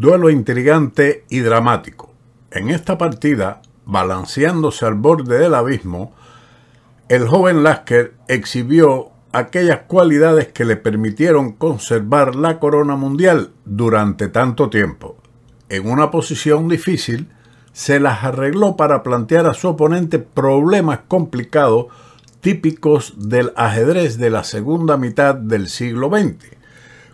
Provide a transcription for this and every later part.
Duelo intrigante y dramático. En esta partida, balanceándose al borde del abismo, el joven Lasker exhibió aquellas cualidades que le permitieron conservar la corona mundial durante tanto tiempo. En una posición difícil, se las arregló para plantear a su oponente problemas complicados típicos del ajedrez de la segunda mitad del siglo XX.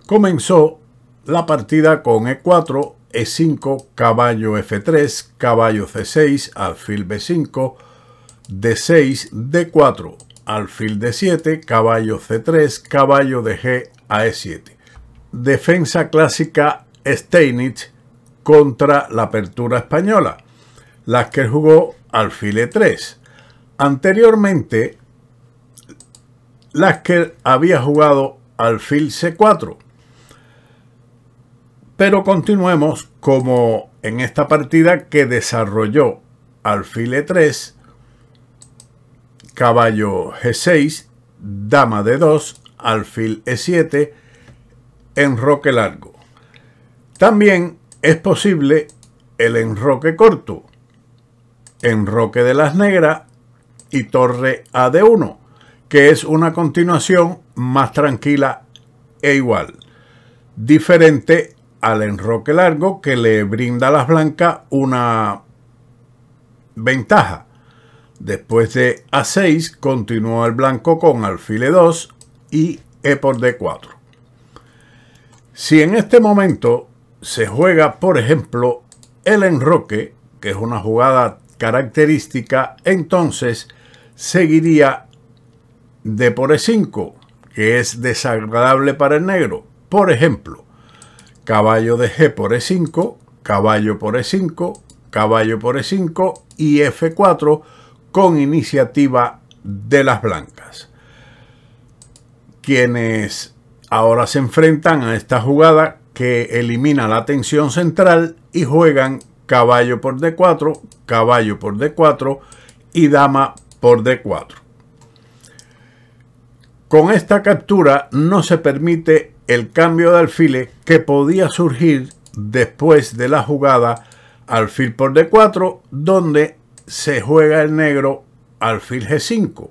Comenzó la partida con E4, E5, caballo F3, caballo C6, alfil B5, D6, D4, alfil D7, caballo C3, caballo de G a E7. Defensa clásica Steinitz contra la apertura española. Lasker jugó alfil E3. Anteriormente, Lasker había jugado alfil C4 pero continuemos como en esta partida que desarrolló alfil e3, caballo g6, dama d2, alfil e7, enroque largo. También es posible el enroque corto, enroque de las negras y torre a d1, que es una continuación más tranquila e igual, diferente al enroque largo que le brinda a las blancas una ventaja. Después de A6 continúa el blanco con alfil E2 y E por D4. Si en este momento se juega, por ejemplo, el enroque, que es una jugada característica, entonces seguiría D por E5, que es desagradable para el negro. Por ejemplo, caballo de G por E5, caballo por E5, caballo por E5 y F4 con iniciativa de las blancas. Quienes ahora se enfrentan a esta jugada que elimina la tensión central y juegan caballo por D4, caballo por D4 y dama por D4. Con esta captura no se permite el cambio de alfiles que podía surgir después de la jugada alfil por D4, donde se juega el negro alfil G5.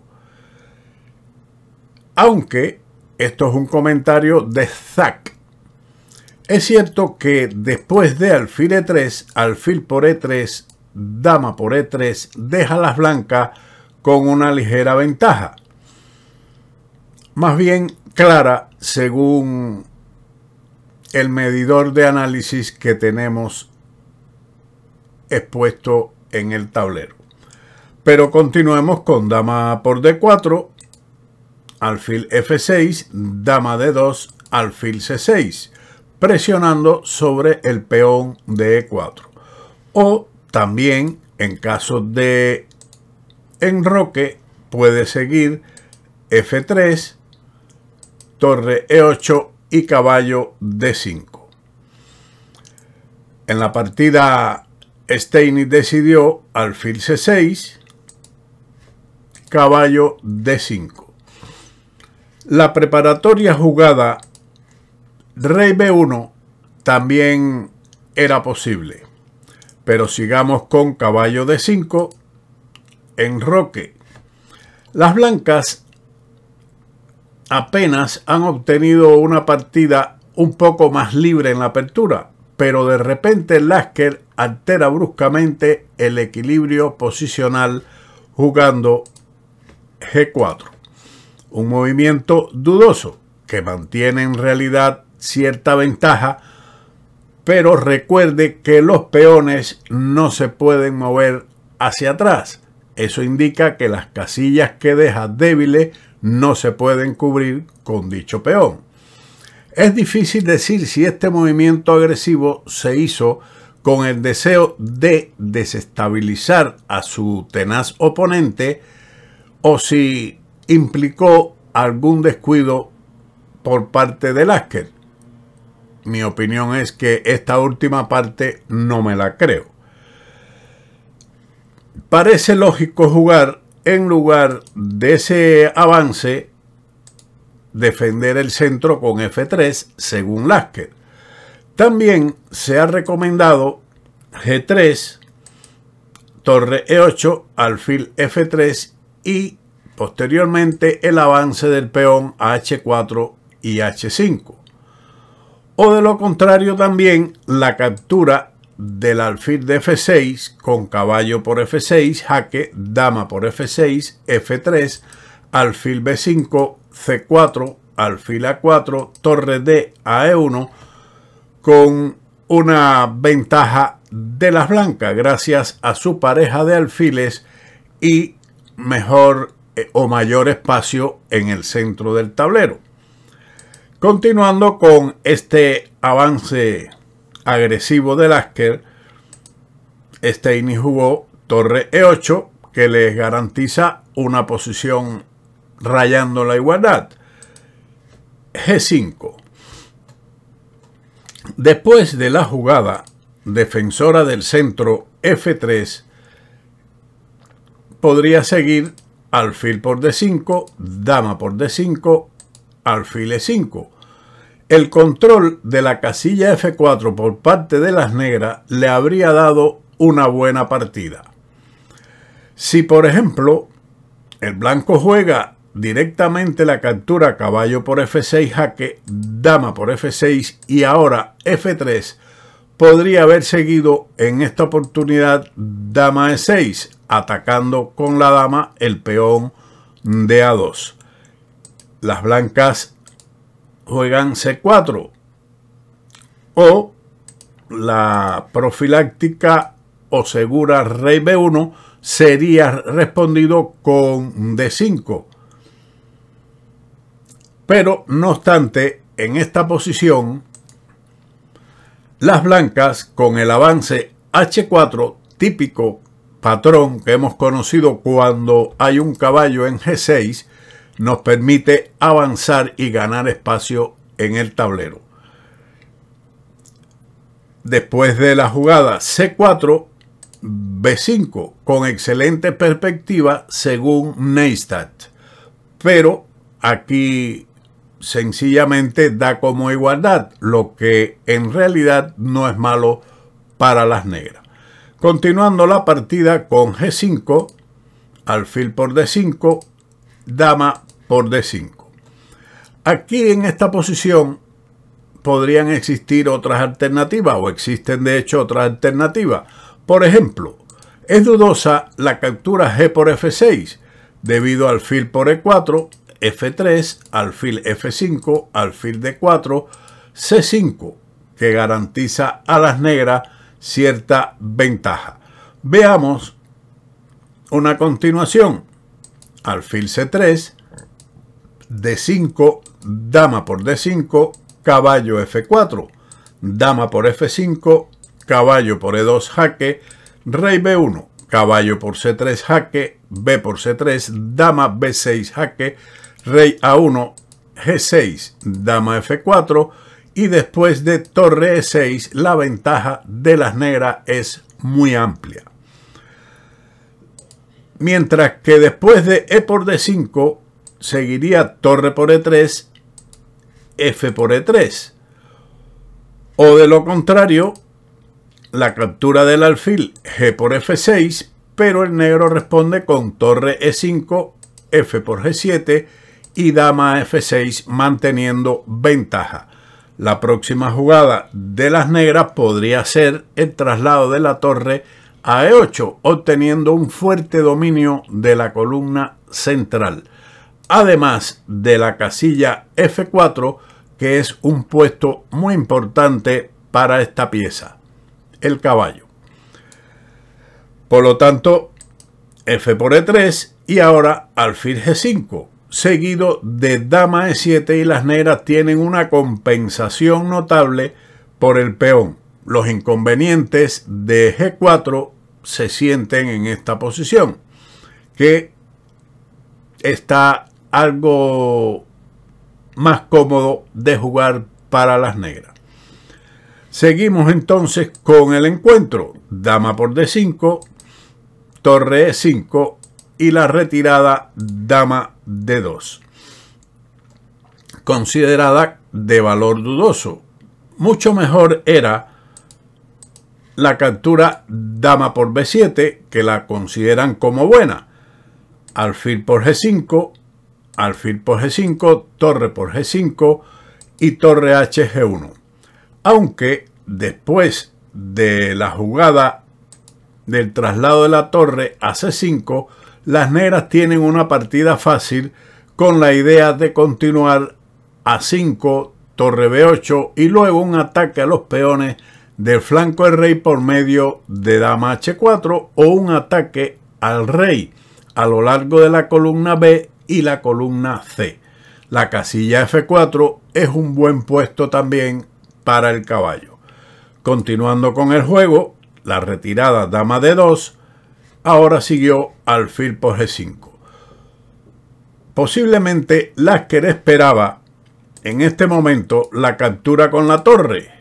Aunque esto es un comentario de Zack. Es cierto que después de alfil E3, alfil por E3, dama por E3, deja las blancas con una ligera ventaja. Más bien clara según el medidor de análisis que tenemos expuesto en el tablero. Pero continuemos con dama por D4, alfil F6, dama D2, alfil C6, presionando sobre el peón de E4. O también, en caso de enroque, puede seguir F3, torre E8 y caballo D5. En la partida Steini decidió alfil C6, caballo D5. La preparatoria jugada rey B1 también era posible, pero sigamos con caballo D5, enroque. Las blancas apenas han obtenido una partida un poco más libre en la apertura, pero de repente Lasker altera bruscamente el equilibrio posicional jugando G4. Un movimiento dudoso que mantiene en realidad cierta ventaja, pero recuerde que los peones no se pueden mover hacia atrás. Eso indica que las casillas que deja débiles no se pueden cubrir con dicho peón. Es difícil decir si este movimiento agresivo se hizo con el deseo de desestabilizar a su tenaz oponente o si implicó algún descuido por parte de Lasker. Mi opinión es que esta última parte no me la creo. Parece lógico jugar en lugar de ese avance, defender el centro con F3 según Lasker. También se ha recomendado G3, torre E8, alfil F3 y posteriormente el avance del peón a H4 y H5. O de lo contrario también la captura del alfil de F6 con caballo por F6, jaque, dama por F6, F3, alfil B5, C4, alfil A4, torre D a E1 con una ventaja de las blancas gracias a su pareja de alfiles y mejor eh, o mayor espacio en el centro del tablero. Continuando con este avance agresivo del Asker, Steiny jugó torre E8 que les garantiza una posición rayando la igualdad. G5. Después de la jugada defensora del centro F3, podría seguir alfil por D5, dama por D5, alfil E5. El control de la casilla F4 por parte de las negras le habría dado una buena partida. Si por ejemplo el blanco juega directamente la captura caballo por F6 jaque, dama por F6 y ahora F3, podría haber seguido en esta oportunidad dama E6, atacando con la dama el peón de A2. Las blancas juegan C4 o la profiláctica o segura rey B1 sería respondido con D5. Pero no obstante, en esta posición, las blancas con el avance H4 típico patrón que hemos conocido cuando hay un caballo en G6 nos permite avanzar y ganar espacio en el tablero. Después de la jugada C4, B5 con excelente perspectiva según Neistat. Pero aquí sencillamente da como igualdad, lo que en realidad no es malo para las negras. Continuando la partida con G5, alfil por D5, dama por D5. Aquí en esta posición podrían existir otras alternativas o existen de hecho otras alternativas. Por ejemplo, es dudosa la captura G por F6 debido al fil por E4, F3, alfil F5, alfil D4, C5, que garantiza a las negras cierta ventaja. Veamos una continuación. Alfil C3, D5, dama por D5, caballo F4, dama por F5, caballo por E2 jaque, rey B1, caballo por C3 jaque, B por C3, dama B6 jaque, rey A1, G6, dama F4 y después de torre E6 la ventaja de las negras es muy amplia. Mientras que después de E por D5 seguiría torre por E3, F por E3. O de lo contrario, la captura del alfil G por F6, pero el negro responde con torre E5, F por G7 y dama F6 manteniendo ventaja. La próxima jugada de las negras podría ser el traslado de la torre a E8, obteniendo un fuerte dominio de la columna central. Además de la casilla F4, que es un puesto muy importante para esta pieza, el caballo. Por lo tanto, F por E3 y ahora alfil G5 seguido de dama e7 y las negras tienen una compensación notable por el peón. Los inconvenientes de g4 se sienten en esta posición, que está algo más cómodo de jugar para las negras. Seguimos entonces con el encuentro. Dama por D5, torre E5 y la retirada dama D2. Considerada de valor dudoso. mucho mejor era la captura dama por b7, que la consideran como buena. Alfil por g5, alfil por g5, torre por g5 y torre h g1. Aunque después de la jugada del traslado de la torre a c5, las negras tienen una partida fácil con la idea de continuar a 5, torre b8 y luego un ataque a los peones del flanco del rey por medio de dama h4 o un ataque al rey a lo largo de la columna B y la columna C. La casilla F4 es un buen puesto también para el caballo. Continuando con el juego, la retirada dama de 2 ahora siguió alfil por G5. Posiblemente Lasker esperaba en este momento la captura con la torre.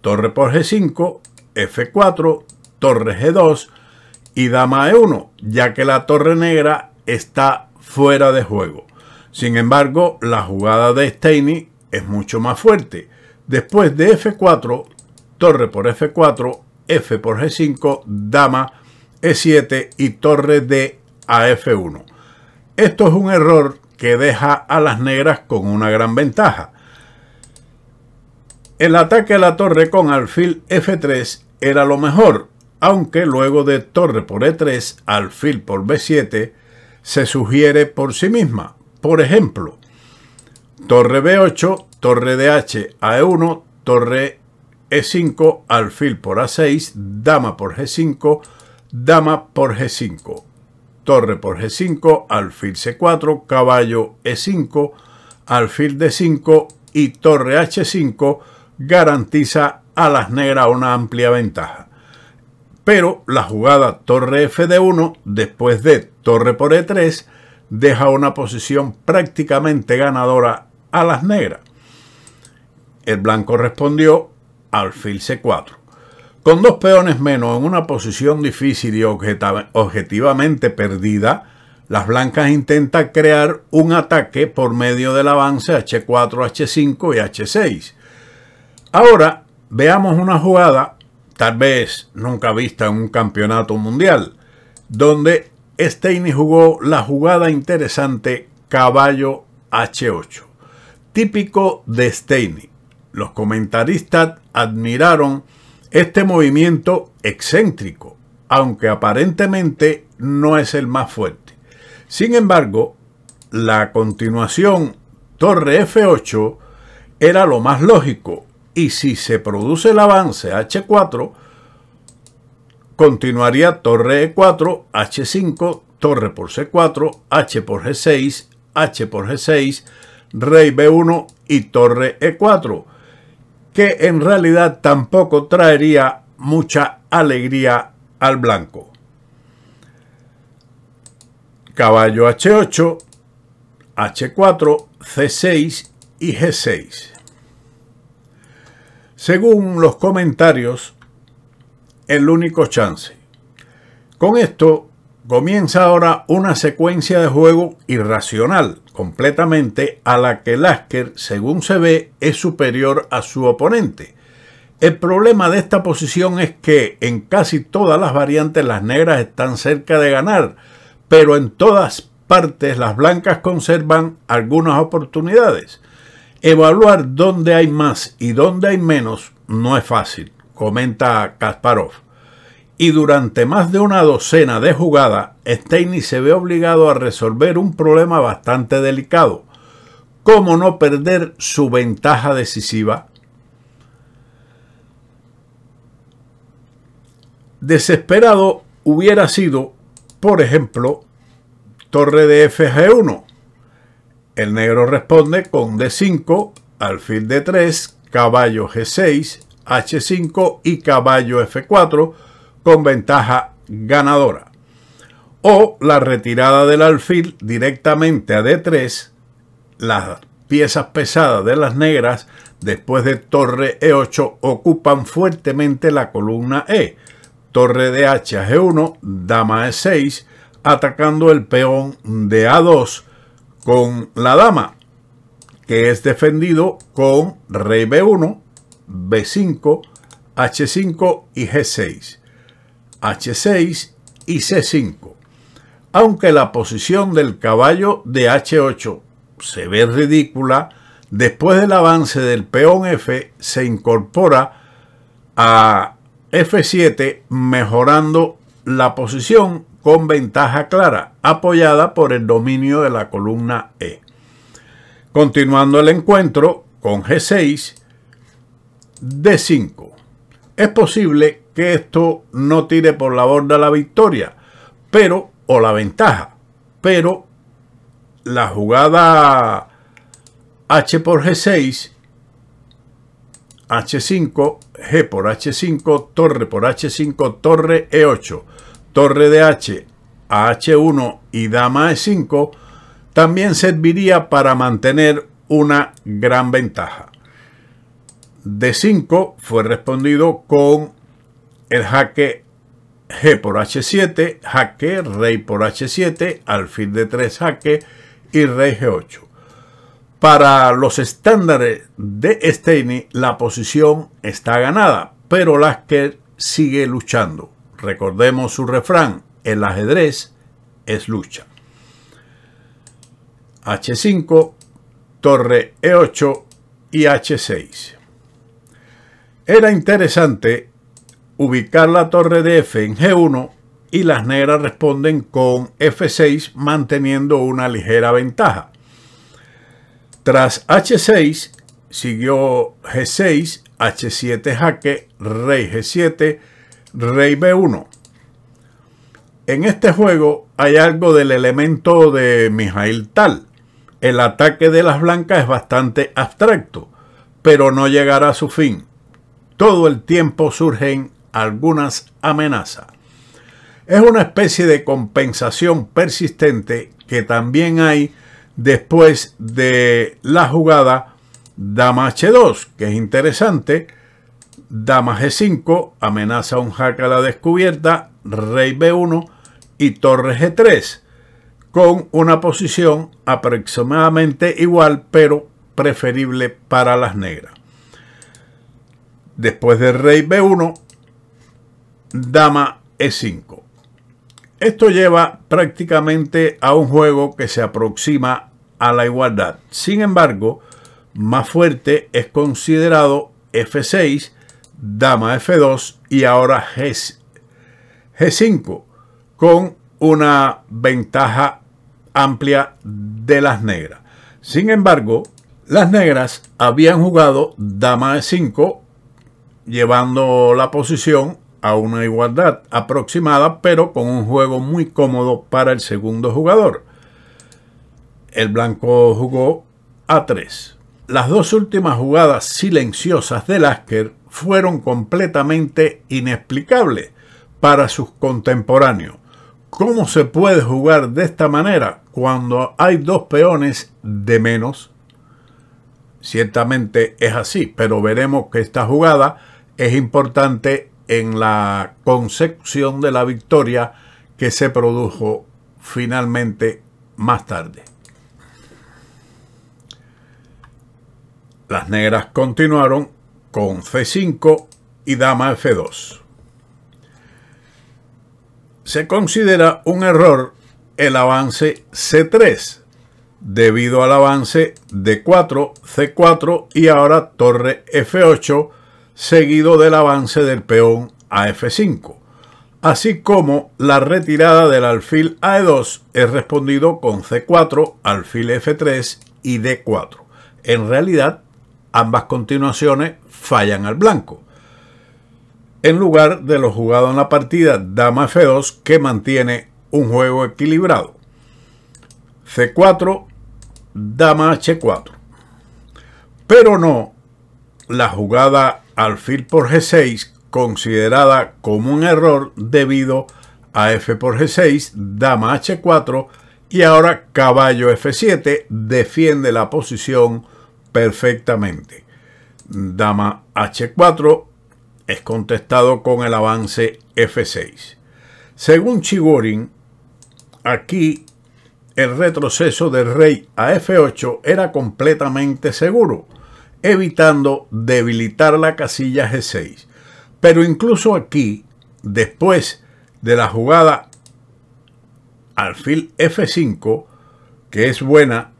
Torre por G5, F4, torre G2 y dama E1, ya que la torre negra está fuera de juego. Sin embargo, la jugada de Steiny es mucho más fuerte. Después de F4, torre por F4, F por G5, dama E7 y torre D a F1. Esto es un error que deja a las negras con una gran ventaja. El ataque a la torre con alfil F3 era lo mejor, aunque luego de torre por E3, alfil por B7, se sugiere por sí misma. Por ejemplo, torre B8, torre DH a E1, torre E5, alfil por A6, dama por G5, dama por G5 torre por G5, alfil C4, caballo E5, alfil D5 y torre H5 garantiza a las negras una amplia ventaja. Pero la jugada torre FD1 después de torre por E3 deja una posición prácticamente ganadora a las negras. El blanco respondió alfil C4. Con dos peones menos en una posición difícil y objetivamente perdida, las blancas intentan crear un ataque por medio del avance H4, H5 y H6. Ahora veamos una jugada, tal vez nunca vista en un campeonato mundial, donde Steiny jugó la jugada interesante caballo H8, típico de Steiny. Los comentaristas admiraron este movimiento excéntrico, aunque aparentemente no es el más fuerte. Sin embargo, la continuación torre F8 era lo más lógico y si se produce el avance H4, continuaría torre E4, H5, torre por C4, H por G6, H por G6, rey B1 y torre E4 que en realidad tampoco traería mucha alegría al blanco. Caballo H8, H4, C6 y G6. Según los comentarios, el único chance. Con esto comienza ahora una secuencia de juego irracional, completamente a la que Lasker, según se ve, es superior a su oponente. El problema de esta posición es que en casi todas las variantes las negras están cerca de ganar, pero en todas partes las blancas conservan algunas oportunidades. Evaluar dónde hay más y dónde hay menos no es fácil, comenta Kasparov y durante más de una docena de jugadas, Steiny se ve obligado a resolver un problema bastante delicado. ¿Cómo no perder su ventaja decisiva? Desesperado hubiera sido, por ejemplo, torre de FG1. El negro responde con D5, alfil D3, caballo G6, H5 y caballo F4 con ventaja ganadora. O la retirada del alfil directamente a D3, las piezas pesadas de las negras después de torre E8 ocupan fuertemente la columna E. Torre de H a G1, dama E6, atacando el peón de A2 con la dama, que es defendido con rey B1, B5, H5 y G6, H6 y C5. Aunque la posición del caballo de H8 se ve ridícula, después del avance del peón F se incorpora a F7 mejorando la posición con ventaja clara, apoyada por el dominio de la columna E. Continuando el encuentro con G6, D5. Es posible que esto no tire por la borda la victoria, pero o la ventaja, pero la jugada H por G6, H5, G por H5, torre por H5, torre E8, torre de H a H1 y dama E5, también serviría para mantener una gran ventaja. D5 fue respondido con el jaque G por H7, jaque, rey por H7, alfil de 3 jaque y rey G8. Para los estándares de Steiny, la posición está ganada, pero Lasker sigue luchando. Recordemos su refrán, el ajedrez es lucha. H5, torre E8 y H6. Era interesante ubicar la torre de F en G1 y las negras responden con F6 manteniendo una ligera ventaja. Tras H6 siguió G6, H7 jaque, rey G7, rey B1. En este juego hay algo del elemento de Mijail Tal. El ataque de las blancas es bastante abstracto, pero no llegará a su fin. Todo el tiempo surgen algunas amenazas. Es una especie de compensación persistente que también hay después de la jugada Dama H2, que es interesante. Dama G5 amenaza un jaque a la descubierta, Rey B1 y Torre G3, con una posición aproximadamente igual, pero preferible para las negras. Después de Rey B1, Dama E5. Esto lleva prácticamente a un juego que se aproxima a la igualdad. Sin embargo, más fuerte es considerado F6, Dama F2 y ahora G, G5, con una ventaja amplia de las negras. Sin embargo, las negras habían jugado Dama E5, llevando la posición a una igualdad aproximada, pero con un juego muy cómodo para el segundo jugador. El blanco jugó A3. Las dos últimas jugadas silenciosas de Lasker fueron completamente inexplicables para sus contemporáneos. ¿Cómo se puede jugar de esta manera cuando hay dos peones de menos? Ciertamente es así, pero veremos que esta jugada es importante en la concepción de la victoria que se produjo finalmente más tarde. Las negras continuaron con C5 y dama F2. Se considera un error el avance C3 debido al avance D4, C4 y ahora torre F8 seguido del avance del peón a F5, así como la retirada del alfil a E2 es respondido con C4, alfil F3 y D4. En realidad, ambas continuaciones fallan al blanco, en lugar de lo jugado en la partida dama F2 que mantiene un juego equilibrado. C4, dama H4. Pero no la jugada alfil por G6 considerada como un error debido a F por G6, dama H4 y ahora caballo F7 defiende la posición perfectamente. Dama H4 es contestado con el avance F6. Según Chigorin, aquí el retroceso del rey a F8 era completamente seguro evitando debilitar la casilla G6. Pero incluso aquí, después de la jugada alfil F5, que es buena,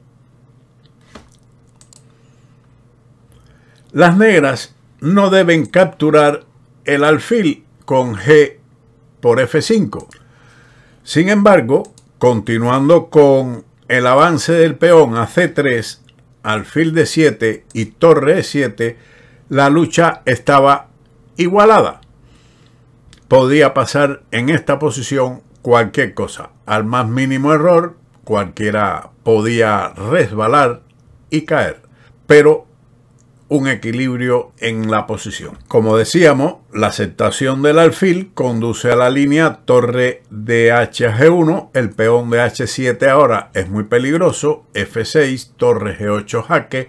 las negras no deben capturar el alfil con G por F5. Sin embargo, continuando con el avance del peón a C3, alfil de 7 y torre E7, la lucha estaba igualada. Podía pasar en esta posición cualquier cosa. Al más mínimo error, cualquiera podía resbalar y caer. Pero un equilibrio en la posición. Como decíamos, la aceptación del alfil conduce a la línea torre de H1, el peón de H7 ahora es muy peligroso, F6, torre G8 jaque,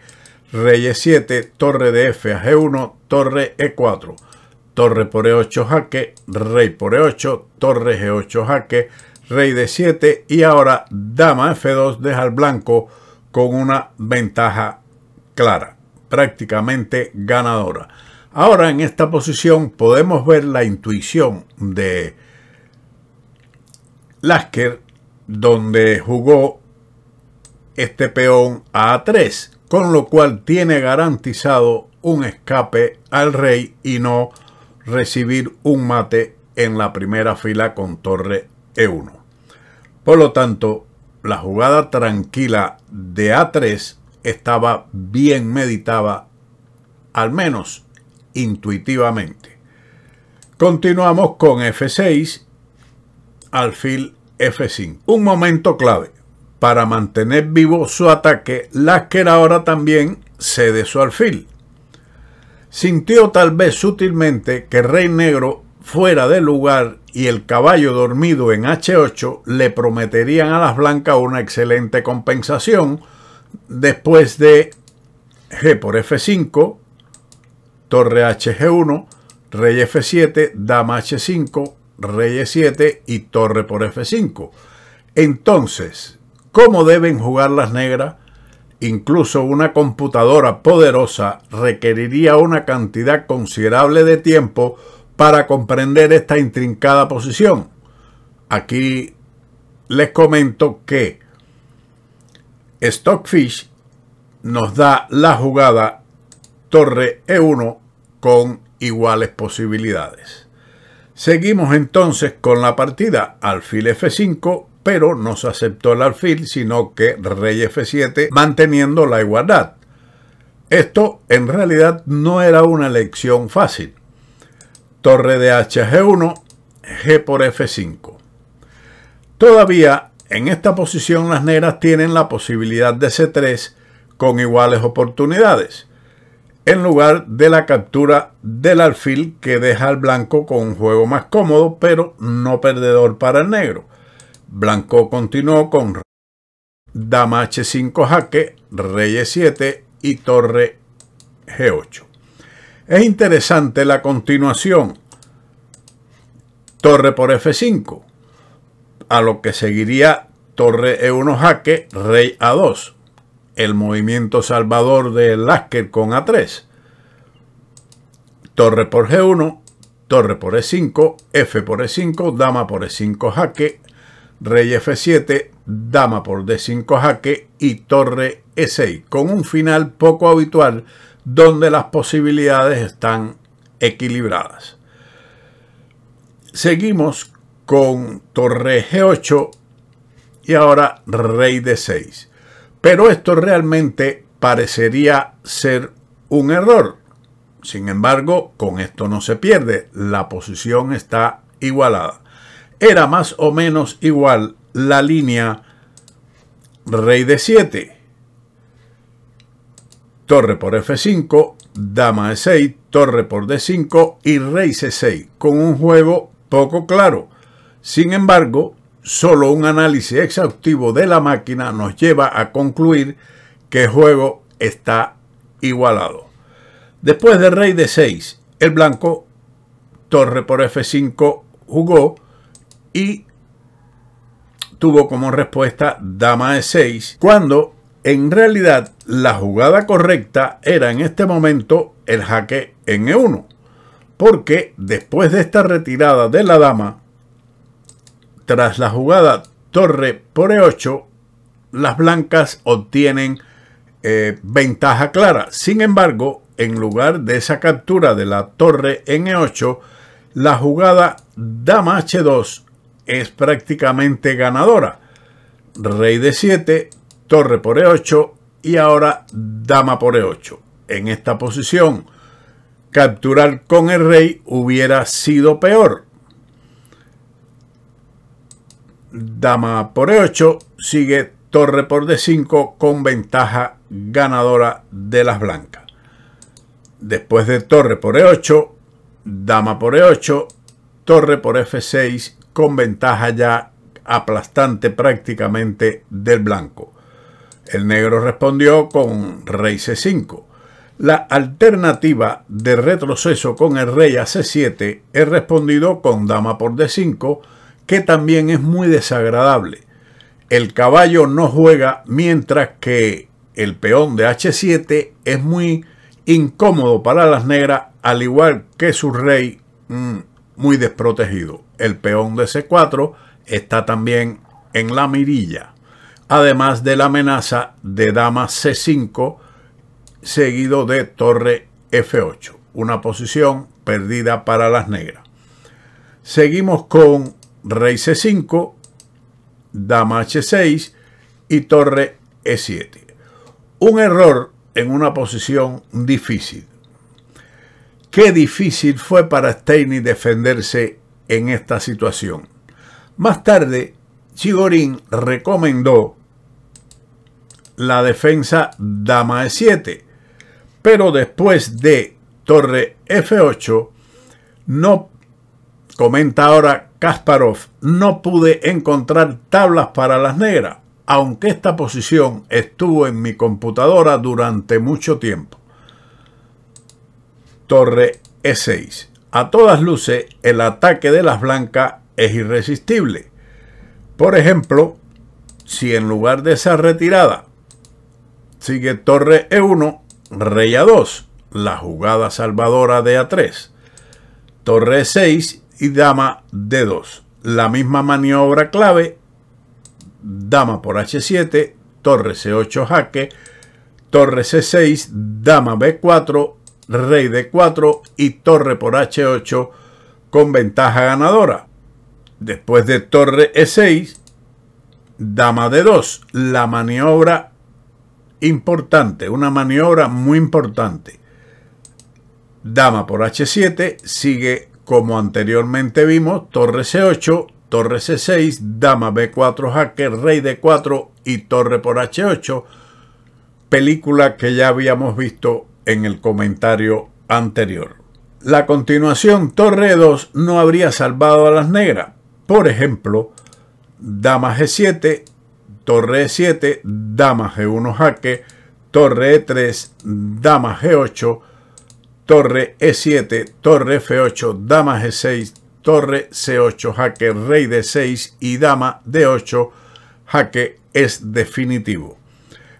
rey E7, torre de F a G1, torre E4, torre por E8 jaque, rey por E8, torre G8 jaque, rey D7 y ahora dama F2 deja al blanco con una ventaja clara prácticamente ganadora. Ahora en esta posición podemos ver la intuición de Lasker donde jugó este peón a A3, con lo cual tiene garantizado un escape al rey y no recibir un mate en la primera fila con torre E1. Por lo tanto, la jugada tranquila de A3 estaba bien meditada, al menos intuitivamente. Continuamos con F6, alfil F5. Un momento clave. Para mantener vivo su ataque, Lasker ahora también cede su alfil. Sintió tal vez sutilmente que Rey Negro fuera de lugar y el caballo dormido en H8 le prometerían a las blancas una excelente compensación, después de G por F5, torre HG1, rey F7, dama H5, rey E7 y torre por F5. Entonces, ¿cómo deben jugar las negras? Incluso una computadora poderosa requeriría una cantidad considerable de tiempo para comprender esta intrincada posición. Aquí les comento que Stockfish nos da la jugada torre E1 con iguales posibilidades. Seguimos entonces con la partida alfil F5, pero no se aceptó el alfil, sino que rey F7 manteniendo la igualdad. Esto en realidad no era una elección fácil. Torre de HG1, G por F5. Todavía en esta posición las negras tienen la posibilidad de C3 con iguales oportunidades, en lugar de la captura del alfil que deja al blanco con un juego más cómodo, pero no perdedor para el negro. Blanco continuó con dama H5 jaque, rey E7 y torre G8. Es interesante la continuación. Torre por F5 a lo que seguiría torre E1 jaque, rey A2. El movimiento salvador de Lasker con A3. Torre por G1, torre por E5, F por E5, dama por E5 jaque, rey F7, dama por D5 jaque y torre E6, con un final poco habitual donde las posibilidades están equilibradas. Seguimos con torre G8 y ahora rey de 6. Pero esto realmente parecería ser un error. Sin embargo, con esto no se pierde, la posición está igualada. Era más o menos igual la línea rey de 7, torre por F5, dama de 6, torre por D5 y rey C6, con un juego poco claro sin embargo, solo un análisis exhaustivo de la máquina nos lleva a concluir que el juego está igualado. Después de rey de 6, el blanco torre por F5 jugó y tuvo como respuesta dama de 6 cuando En realidad, la jugada correcta era en este momento el jaque en E1, porque después de esta retirada de la dama, tras la jugada torre por E8, las blancas obtienen eh, ventaja clara. Sin embargo, en lugar de esa captura de la torre en E8, la jugada dama H2 es prácticamente ganadora. Rey de 7, torre por E8 y ahora dama por E8. En esta posición, capturar con el rey hubiera sido peor. Dama por E8 sigue torre por D5 con ventaja ganadora de las blancas. Después de torre por E8, dama por E8, torre por F6 con ventaja ya aplastante prácticamente del blanco. El negro respondió con rey C5. La alternativa de retroceso con el rey a C7 es respondido con dama por D5, que también es muy desagradable. El caballo no juega mientras que el peón de H7 es muy incómodo para las negras, al igual que su rey mm, muy desprotegido. El peón de C4 está también en la mirilla además de la amenaza de dama C5 seguido de torre F8, una posición perdida para las negras. Seguimos con rey C5, dama H6 y torre E7. Un error en una posición difícil. Qué difícil fue para Steiny defenderse en esta situación. Más tarde, Chigorin recomendó la defensa dama e7, pero después de torre f8, no, comenta ahora Kasparov, no pude encontrar tablas para las negras, aunque esta posición estuvo en mi computadora durante mucho tiempo. Torre e6. A todas luces, el ataque de las blancas es irresistible. Por ejemplo, si en lugar de esa retirada Sigue torre E1, rey A2, la jugada salvadora de A3. Torre E6 y dama D2. La misma maniobra clave, dama por H7, torre C8 jaque, torre C6, dama B4, rey D4 y torre por H8 con ventaja ganadora. Después de torre E6, dama D2, la maniobra importante, una maniobra muy importante. Dama por H7, sigue como anteriormente vimos, torre C8, torre C6, dama B4 jaque, rey D4 y torre por H8, película que ya habíamos visto en el comentario anterior. La continuación torre E2 no habría salvado a las negras. Por ejemplo, dama G7, torre E7, dama G1 jaque, torre E3, dama G8, torre E7, torre F8, dama G6, torre C8, jaque rey D6 y dama D8, jaque es definitivo.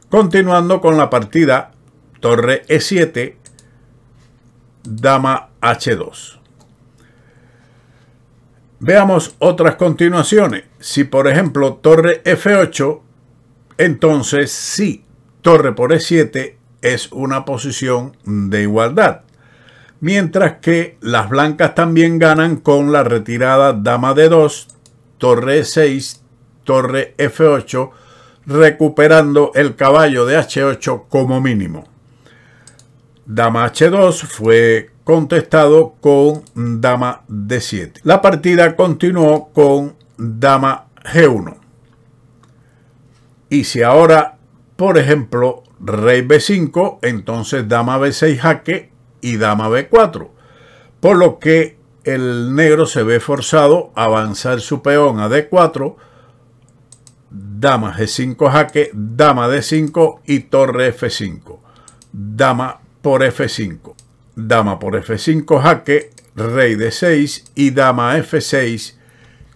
Continuando con la partida, torre E7, dama H2. Veamos otras continuaciones. Si por ejemplo torre F8, entonces sí, torre por E7 es una posición de igualdad. Mientras que las blancas también ganan con la retirada dama de 2, torre E6, torre F8, recuperando el caballo de H8 como mínimo. Dama H2 fue contestado con dama D7. La partida continuó con dama G1. Y si ahora, por ejemplo, rey B5, entonces dama B6 jaque y dama B4. Por lo que el negro se ve forzado a avanzar su peón a D4, dama G5 jaque, dama D5 y torre F5. Dama por F5 dama por F5 jaque, rey de 6 y dama F6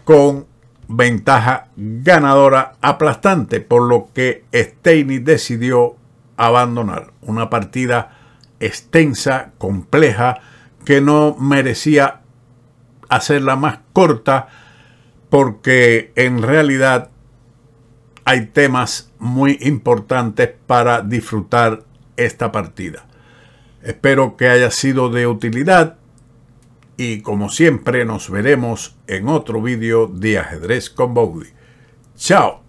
con ventaja ganadora aplastante, por lo que Steiney decidió abandonar una partida extensa, compleja, que no merecía hacerla más corta porque en realidad hay temas muy importantes para disfrutar esta partida. Espero que haya sido de utilidad y como siempre nos veremos en otro vídeo de ajedrez con Bowdy. Chao.